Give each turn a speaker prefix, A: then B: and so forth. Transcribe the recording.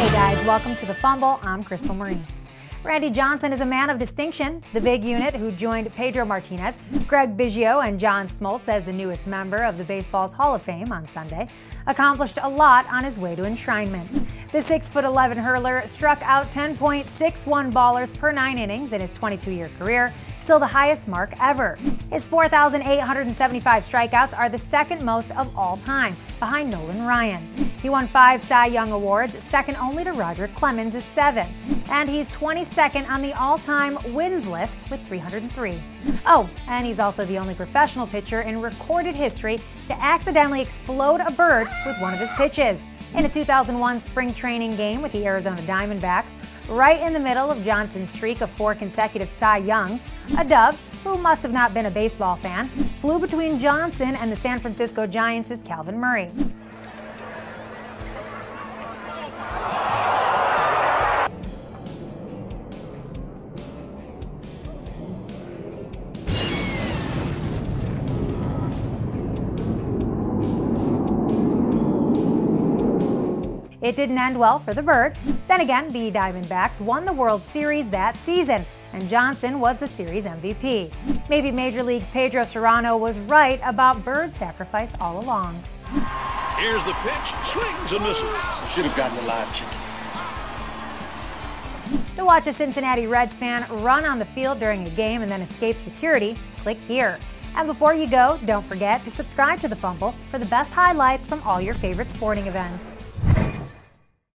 A: Hey guys, welcome to The Fumble. I'm Crystal Marie. Randy Johnson is a man of distinction. The big unit, who joined Pedro Martinez, Craig Biggio, and John Smoltz as the newest member of the baseball's Hall of Fame on Sunday, accomplished a lot on his way to enshrinement. The 6'11 hurler struck out 10.61 ballers per nine innings in his 22 year career, still the highest mark ever. His 4,875 strikeouts are the second most of all time, behind Nolan Ryan. He won five Cy Young Awards, second only to Roger Clemens' seven. And he's 22nd on the all time wins list with 303. Oh, and he's also the only professional pitcher in recorded history to accidentally explode a bird with one of his pitches. In a 2001 spring training game with the Arizona Diamondbacks, right in the middle of Johnson's streak of four consecutive Cy Youngs, a dove, who must have not been a baseball fan, flew between Johnson and the San Francisco Giants' Calvin Murray. It didn't end well for the Bird. Then again, the Diamondbacks won the World Series that season, and Johnson was the series MVP. Maybe Major League's Pedro Cerrano was right about Bird sacrifice all along.
B: Here's the pitch, swings and misses.
C: Should have gotten a live chicken.
A: To watch a Cincinnati Reds fan run on the field during a game and then escape security, click here. And before you go, don't forget to subscribe to The Fumble for the best highlights from all your favorite sporting events.